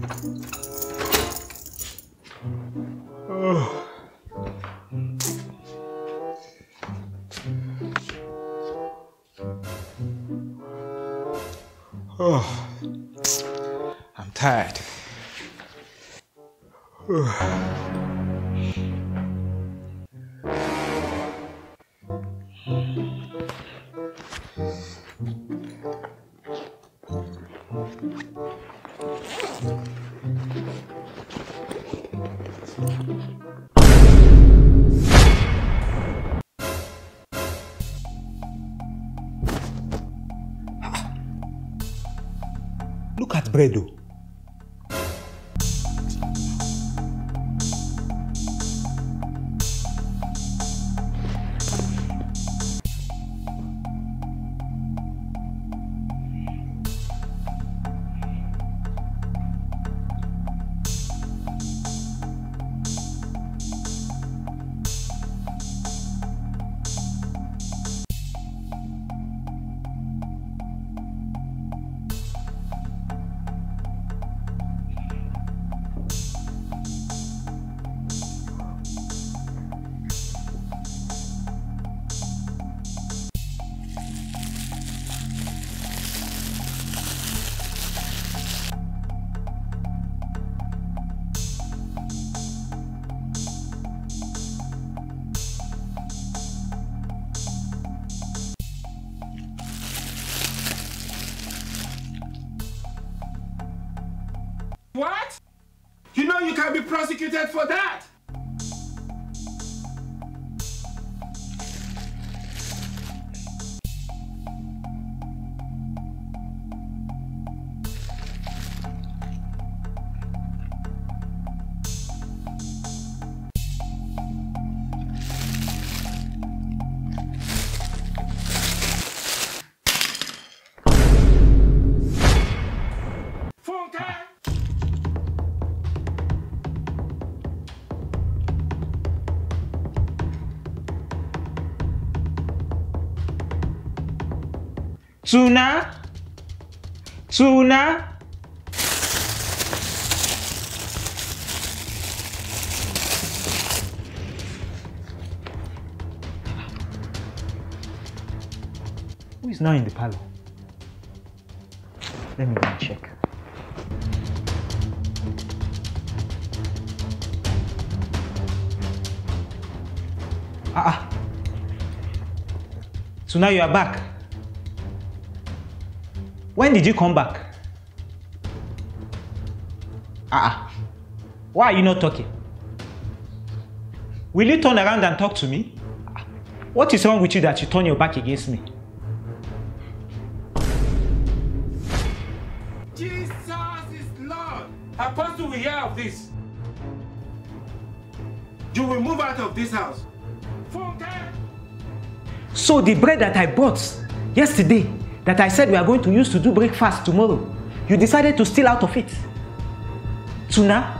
Oh, Oh, I'm tired. Look at Bredo. What? You know you can be prosecuted for that. Tuna? Tuna? Who is now in the parlor? Let me go and check. Ah, ah. So now you are back. When did you come back? Ah, ah. why are you not talking? Will you turn around and talk to me? Ah, What is wrong with you that you turn your back against me? Jesus is Lord. Apostle will hear of this. You will move out of this house. So the bread that I bought yesterday, that I said we are going to use to do breakfast tomorrow, you decided to steal out of it. Tuna,